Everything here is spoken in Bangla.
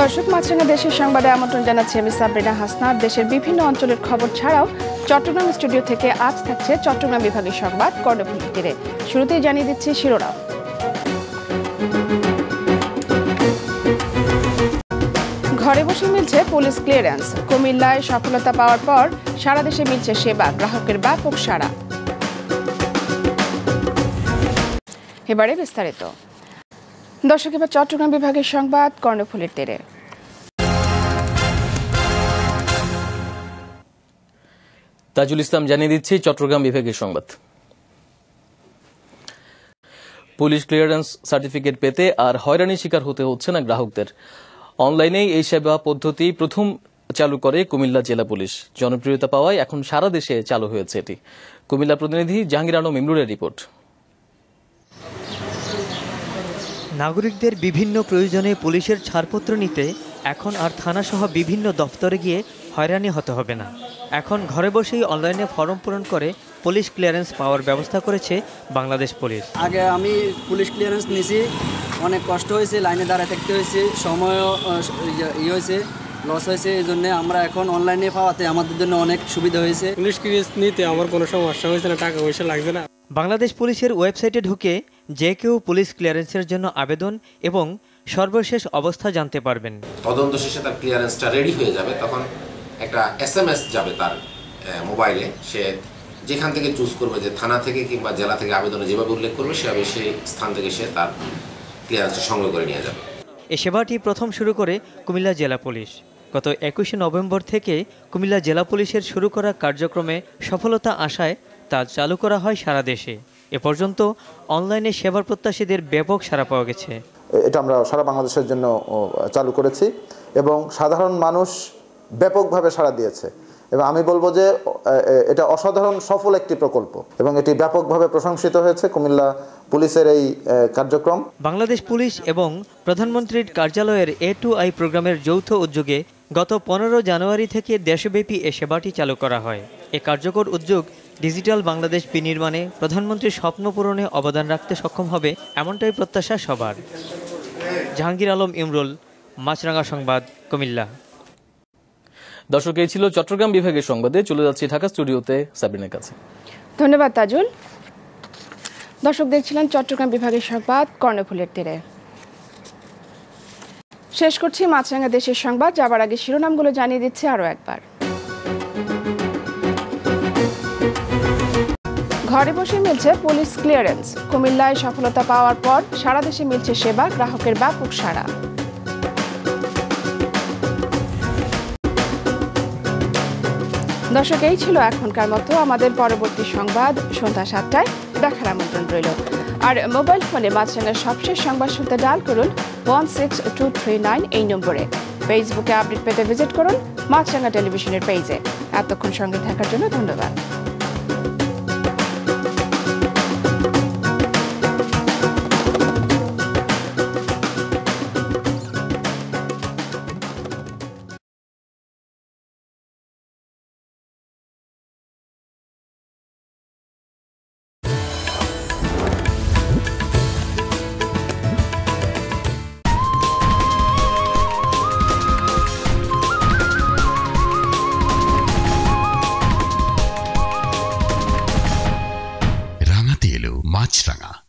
দর্শক মাছরাঙা দেশের সংবাদে আমন্ত্রণ জানাচ্ছি আমি সাবরিনা হাসনাত। দেশের বিভিন্ন অঞ্চলের খবর ছাড়াও চট্টগ্রাম স্টুডিও থেকে আজ থাকছে চট্টগ্রাম বিভাগের সংবাদ তীরে। শুরুতেই জানিয়ে দিচ্ছি শিরোনাম। ঘরে বসে মিলছে পুলিশ ক্লিয়ারেন্স। কুমিল্লায় সফলতা পাওয়ার পর সারা দেশে মিলছে সেবা, গ্রাহকের ব্যাপক সারা এবারে বিস্তারিত। দর্শক, এবার চট্টগ্রাম বিভাগের সংবাদ কর্ণফুলীর তীরে। তাজুল ইসলাম জানিয়ে দিচ্ছি, চট্টগ্রাম বিভাগের সংবাদ। পুলিশ ক্লিয়ারেন্স সার্টিফিকেট পেতে আর হয়রানির শিকার হতে হচ্ছে না গ্রাহকদের। অনলাইনেই এই সেবা পদ্ধতি প্রথম চালু করে কুমিল্লা জেলা পুলিশ। জনপ্রিয়তা পাওয়ায় এখন সারা দেশে চালু হয়েছে এটি। কুমিল্লা প্রতিনিধি জাহাঙ্গীর আলম ইমরুলের রিপোর্ট। নাগরিকদের বিভিন্ন প্রয়োজনে পুলিশের ছাড়পত্র নিতে এখন আর থানাসহ বিভিন্ন দপ্তরে গিয়ে হয়রানি হতে হবে না। এখন ঘরে বসেই অনলাইনে ফর্ম পূরণ করে পুলিশ ক্লিয়ারেন্স পাওয়ার ব্যবস্থা করেছে বাংলাদেশ পুলিশ। আগে আমি পুলিশ ক্লিয়ারেন্স নিয়েছি অনেক কষ্ট হয়েছে লাইনে দাঁড়ায় থাকতে হয়েছে সময়ও ইয়ে হয়েছে লস হয়েছে এই জন্য আমরা এখন অনলাইনে পাওয়াতে আমাদের জন্য অনেক সুবিধা হয়েছে। পুলিশ ক্লিয়ারেন্স নিতে আমার কোনো সমস্যা হয়েছে না টাকা পয়সা লাগছে না। বাংলাদেশ পুলিশের ওয়েবসাইটে ঢুকে যে কেউ পুলিশ ক্লিয়ারেন্সের জন্য আবেদন এবং সর্বশেষ অবস্থা জানতে পারবেন। তদন্ত শেষে তার ক্লিয়ারেন্সটা রেডি হয়ে যাবে তখন একটা এস এম এস যাবে তার মোবাইলে সে যেখান থেকে চুজ করবে যে থানা থেকে কিংবা জেলা থেকে আবেদনে যেভাবে উল্লেখ করবে সেভাবে সেই স্থান থেকে সে তার ক্লিয়ারেন্সটা সংগ্রহ করে নিয়ে যাবে। এ সেবাটি প্রথম শুরু করে কুমিল্লা জেলা পুলিশ। গত একুশে নভেম্বর থেকে কুমিল্লা জেলা পুলিশের শুরু করা কার্যক্রমে সফলতা আসায় তা চালু করা হয় সারা দেশে। এ পর্যন্ত অনলাইনে সেবার প্রত্যাশীদের ব্যাপক সাড়া পাওয়া গেছে। এটা আমরা সারা বাংলাদেশের জন্য চালু করেছি এবং সাধারণ মানুষ ব্যাপকভাবে সাড়া দিয়েছে। এবং আমি বলব যে এটা অসাধারণ, সফল একটি প্রকল্প। এবং এটি ব্যাপকভাবে প্রশংসিত হয়েছে কুমিল্লা পুলিশের এই কার্যক্রম। বাংলাদেশ পুলিশ এবং প্রধানমন্ত্রীর কার্যালয়ের এ টু আই প্রোগ্রামের যৌথ উদ্যোগে গত পনেরো জানুয়ারি থেকে দেশব্যাপী এ সেবাটি চালু করা হয়। এ কার্যকর উদ্যোগ ডিজিটাল বাংলাদেশ বিনির্মাণে প্রধানমন্ত্রীর স্বপ্ন পূরণে অবদান রাখতে সক্ষম হবে এমনটাই প্রত্যাশা সবার। জাহাঙ্গীর আলম ইমরুল মাছরাঙ্গা সংবাদ, কুমিল্লা। দর্শক, এই ছিল চট্টগ্রাম বিভাগের সংবাদে। চলে যাচ্ছি ঢাকা স্টুডিওতে সাবিনের কাছে। ধন্যবাদ, তাজুল। দর্শক, দেখছিলেন চট্টগ্রাম বিভাগের সংবাদ কর্ণফুলের তীরে। শেষ করছি মাছরাঙ্গা দেশের সংবাদ। যাবার আগে শিরোনামগুলো জানিয়ে দিচ্ছি আরও একবার। ঘরে বসে মিলছে পুলিশ ক্লিয়ারেন্স। কুমিল্লায় সফলতা পাওয়ার পর সারা দেশে মিলছে সেবা, গ্রাহকের ব্যাপক সাড়া। দর্শক, এই ছিল এখনকার মতো আমাদের পরবর্তী সংবাদ। সন্ধ্যা সাতটায় দেখার আমন্ত্রণ রইল। আর মোবাইল ফোনে মাছরাঙ্গার সবশেষ সংবাদ শুনতে ডাল করুন one six two three nine এই নম্বরে। ফেসবুকে আপডেট পেতে ভিজিট করুন মাছরাঙা টেলিভিশনের পেজে এতক্ষণ সঙ্গে থাকার জন্য ধন্যবাদ। ちらが。